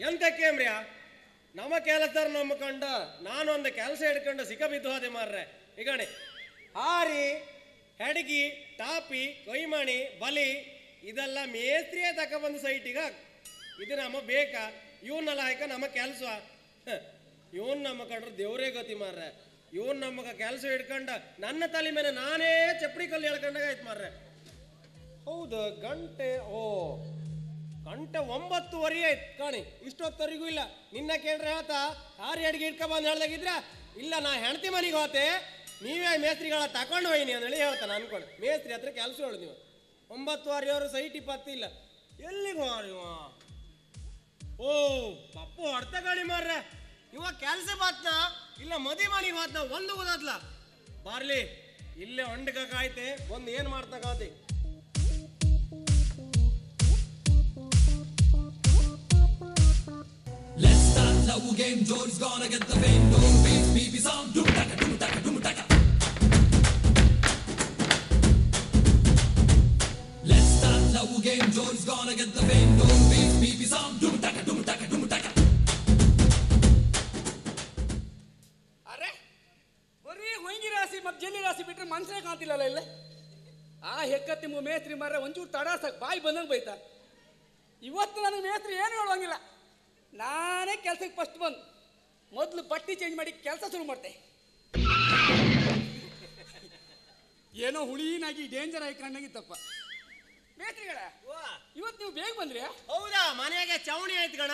ಎಂತಕ್ಕೇಮ್ರಿಯ ನಮ್ಮ ಕಂಡ ನಂಬಿಕೊಂಡ ನಾನೊಂದು ಕೆಲಸ ಹಿಡ್ಕೊಂಡು ಸಿಕ್ಕ ಬಿದ್ದು ಹೋದೆ ಮಾರ್ರೆ. ಈಗಣೆ. ಹಾರಿ, ಹೆಡಗಿ, ಟಾಪಿ, ಕೊಯ್ಮಣಿ, ಬಲಿ, ಇದೆಲ್ಲ ಮೇಸ್ತ್ರಿಯೇ ತಗೊಬಂದು ಸೈಟಿಗ ಇದು ನಮ್ಮ ಬೇಕಾ. ಇವನ್ನೆಲ್ಲ ಹಾಕ ನಮ್ಮ ಕೆಲಸ. ಇವನ್ ನಮ್ಮ ಕಂಡ್ರೆ ದೇವರೇ ಗತಿ ಮಾರ್ರೆ. ಇವನ್ ನಮಗ ಕೆಲಸ ಹಿಡ್ಕೊಂಡ ನನ್ನ ತಲೆ ಮೇಲೆ ನಾನೇ ಚಪ್ಪಡಿ ಕಲ್ಲು ಹೇಳ್ಕೊಂಡಾಗ ಆಯ್ತು ಮಾರ್ರೆ. ಹೌದು, ಗಂಟೆ, ಓ. ಗಂಟೆ ಒಂಬತ್ತುವರೆ ಆಯ್ತು. ಕಾಣಿ, ಇಷ್ಟೊತ್ತವರೆಗೂ ಇಲ್ಲ. ನಿನ್ನ ಕೇಳ್ರೆ ಆತ ಯಾರು ಅಡಿಗೆ ಇಟ್ಕೊ ಬಂದು ಹೇಳ್ದಾಗಿದ್ರ, ಇಲ್ಲ, ನಾ ಹೆಂಡತಿ ಮನೆಗೆ ಹೋತೆ, ನೀವೇ ಮೇಸ್ತ್ರಿಗಳ ತಕೊಂಡು ಹೋಯ್ನಿ ಅಂತೇಳಿ ಹೇಳ್ತಾನೆ, ಅನ್ಕೊಂಡು. ಮೇಸ್ತ್ರಿ ಹತ್ರ ಕೆಲಸ ಹೇಳು ನೀವು. ಒಂಬತ್ತುವರೆಯವರು ಸೈಟ್ ಇಪ್ಪತ್ತಿಲ್ಲ ಎಲ್ಲಿಗೆ ಹೋರಿ ಓ, ಪಪ್ಪು ಅರ್ಥ ಗಾಡಿ ಮಾರ್ರೆ. ಇವ ಕೆಲಸ ಬಾತ್ನ, ಇಲ್ಲ ಮದಿ ಮನೆಗೆ ಹೋತ್ನ, ಒಂದು ಓದತ್ಲ ಬಾರ್ಲಿ, ಇಲ್ಲೇ ಒಂಡ್ಕಾಯ್ತೆ ಕಾಯ್ತೆ ಒಂದು ಏನು ಮಾಡ್ತಾ love game. Jody's gonna get the fame. No beats, be sound. Doom taka, doom taka, doom taka. Let's start love game. Jody's gonna get the fame. No beats, be sound. Doom taka, doom taka, doom taka. ಅರೆ ಬರೀ ಹೊಂಗಿ ರಾಶಿ ಮತ್ತು ಜಲ್ಲಿ ರಾಶಿ ಬಿಟ್ರೆ ಮನ್ಸೇ ಕಾಣ್ತಿಲ್ಲಲ್ಲ ಇಲ್ಲ ಆ ಹೆಕ್ಕತ್ತಿಮ್ಮ ಮೇಸ್ತ್ರಿ ಮಾರ ಒಂಚೂರು ತಡಾಸಕ್ ಬಾಯಿ ಬಂದಂಗೆ ಬೈತ ಇವತ್ತು ನನಗೆ ಮೇಸ್ತ್ರಿ ಏನು ಹೇಳುವಂಗಿಲ್ಲ ನಾನೇ ಕೆಲಸಕ್ಕೆ ಫಸ್ಟ್ ಬಂದು ಮೊದಲು ಬಟ್ಟಿ ಚೇಂಜ್ ಮಾಡಿ ಕೆಲಸ ಶುರು ಮಾಡ್ತೆ ಏನೋ ಹುಳಿನಾಗಿ ಡೇಂಜರ್ ಆಗಿ ಕಂಡಂಗಿತ್ತಪ್ಪ ಮೇತ್ರಿಗಳ ಇವತ್ತು ನೀವು ಬೇಗ ಬಂದ್ರಿ? ಹೌದಾ ಮನೆಗೆ ಚೌಣಿ ಆಯ್ತು ಗಣ